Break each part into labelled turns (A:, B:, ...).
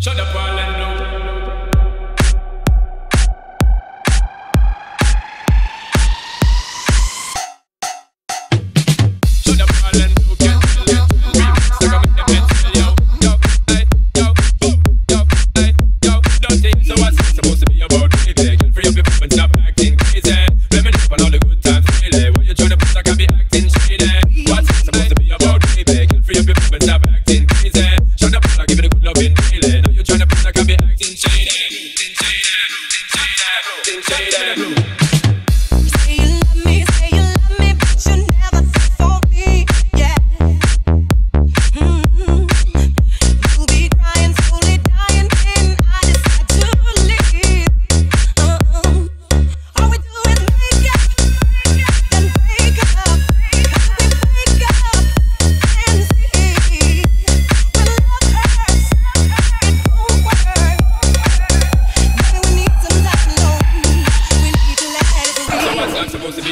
A: Shut up.
B: Then
A: say that blue.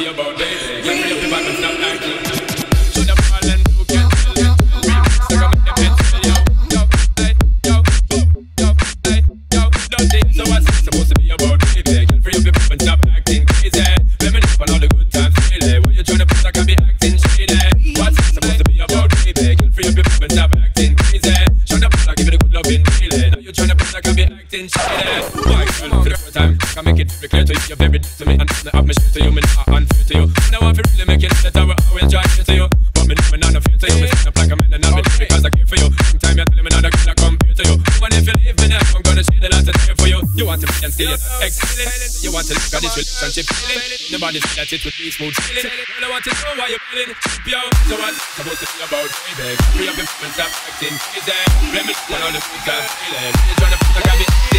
A: about that. Why even for the first time? I make it very clear to you, you're very to me, and I have my shit to you, man, I unfair to you. Now I feel really make it better, I will try to you. But me, me not afraid to you, me stand up like a man and I'm okay. because I care for you. Sometimes you're telling me not a girl I compare to you. And if you leave me now, I'm gonna share the last care for you. You want to be and still you're. You want to look at this relationship feeling. Nobody said that it would be smooth sailing. All I want to know why you're feeling. Yo, so I'm supposed to be about, baby? Free up your friends, stop acting crazy. Blame it on all the things I'm feeling. You're trying to put a gabby.